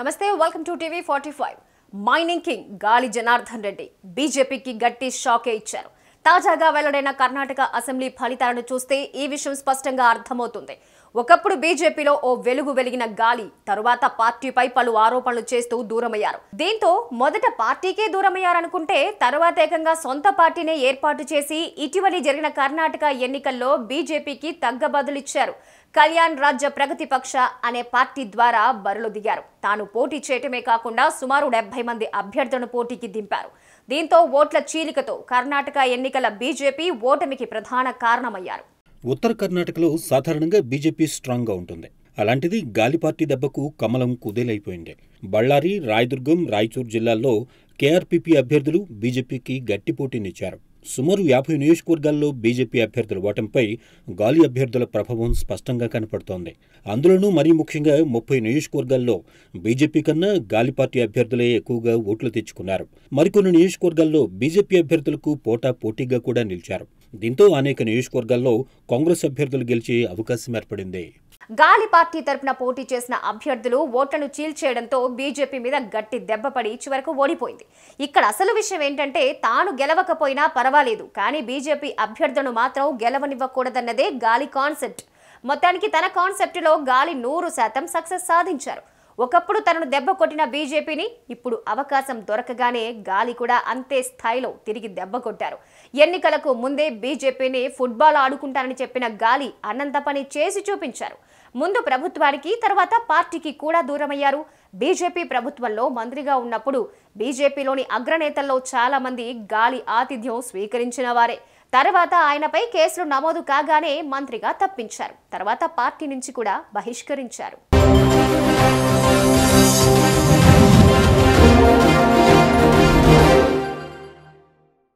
నమస్తే welcome to TV forty five mining king Gali Janardhan Reddy బీజేపీకి గట్టి షాకే ఇచ్చారు. తాజాగా వెల్లడైన కర్ణాటక అసెంబ్లీ ఫలితాలను చూస్తే ఈ విషయం స్పష్టంగా అర్థమవుతుంది. ఒకప్పుడు బీజేపీలో ఓ వెలుగు వెలిగిన గాలి తరువాత పార్టీపై పలు ఆరోపణలు చేస్తూ దూరమయ్యారు. దీంతో మొదట పార్టీకే దూరమయ్యారనుకుంటే తరువాత ఏకంగా సొంత పార్టీనే ఏర్పాటు చేసి ఇటీవలి జరిగిన కర్ణాటక ఎన్నికల్లో బీజేపీకి తగ్గ బదులిచ్చారు. కళ్యాణ్ రాజ్య ప్రగతి పక్ష అనే పార్టీ ద్వారా బరిలో దిగారు. తాను పోటీ చేయటమే కాకుండా సుమారు డెబ్బై మంది అభ్యర్థులను పోటీకి దింపారు. దీంతో ఓట్ల చీలికతో కర్ణాటక ఎన్నికల బీజేపీ ఓటమికి ప్రధాన కారణమయ్యారు. ఉత్తర కర్ణాటకలో సాధారణంగా బీజేపీ స్ట్రాంగ్గా ఉంటుంది. అలాంటిది గాలి పార్టీ దెబ్బకు కమలం కుదేలైపోయింది. బళ్ళారి రాయదుర్గం రాయచూర్ జిల్లాల్లో కేఆర్పీపీ అభ్యర్థులు బీజేపీకి గట్టి పోటీనిచ్చారు. సుమారు యాభై నియోజకవర్గాల్లో బీజేపీ అభ్యర్థుల ఓటమిపై గాలి అభ్యర్థుల ప్రభావం స్పష్టంగా కనపడుతోంది. అందులోనూ మరీ ముఖ్యంగా ముప్పై నియోజకవర్గాల్లో బీజేపీ కన్నా గాలి పార్టీ అభ్యర్థులే ఎక్కువగా ఓట్లు తెచ్చుకున్నారు. మరికొన్ని నియోజకవర్గాల్లో బీజేపీ అభ్యర్థులకు పోటా పోటీగా కూడా నిలిచారు. దీంతో అనేక నియోజకవర్గాల్లో కాంగ్రెస్ అభ్యర్థులు గెలిచే అవకాశం ఏర్పడింది. గాలి పార్టీ తరపున పోటీ చేసిన అభ్యర్థులు ఓట్లను చీల్చేయడంతో బీజేపీ మీద గట్టి దెబ్బపడి చివరకు ఓడిపోయింది. ఇక్కడ అసలు విషయం ఏంటంటే తాను గెలవకపోయినా పర్వాలేదు కానీ బీజేపీ అభ్యర్థులను మాత్రం గెలవనివ్వకూడదన్నదే గాలి కాన్సెప్ట్. మొత్తానికి తన కాన్సెప్ట్లో గాలి నూరు శాతం సక్సెస్ సాధించారు. ఒకప్పుడు తనను దెబ్బ కొట్టిన బీజేపీని ఇప్పుడు అవకాశం దొరకగానే గాలి కూడా అంతే స్థాయిలో తిరిగి దెబ్బ కొట్టారు. ఎన్నికలకు ముందే బీజేపీని ఫుట్బాల్ ఆడుకుంటానని చెప్పిన గాలి అన్నంత పని చేసి చూపించారు. ముందు ప్రభుత్వానికి తర్వాత పార్టీకి కూడా దూరమయ్యారు. బీజేపీ ప్రభుత్వంలో మంత్రిగా ఉన్నప్పుడు బీజేపీలోని అగ్రనేతల్లో చాలా మంది గాలి ఆతిథ్యం స్వీకరించిన వారే. తర్వాత ఆయనపై కేసులు నమోదు కాగానే మంత్రిగా తప్పించారు. తర్వాత పార్టీ నుంచి కూడా బహిష్కరించారు. Música